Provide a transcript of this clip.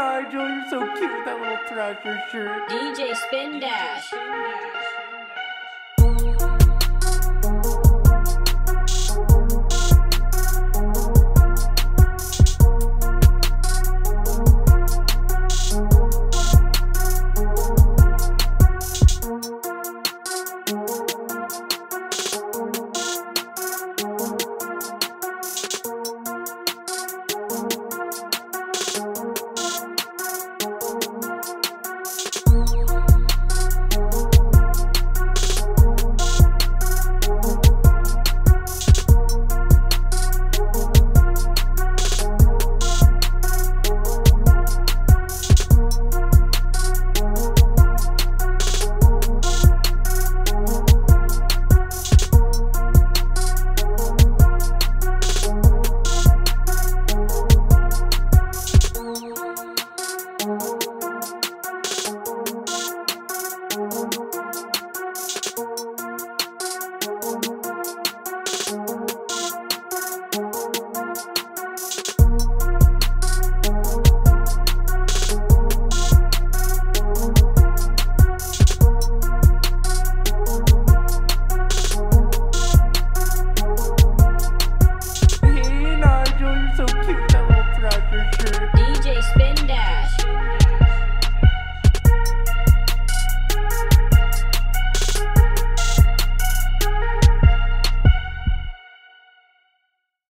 Nigel, you're so cute with that little thrasher shirt. DJ Spin Dash.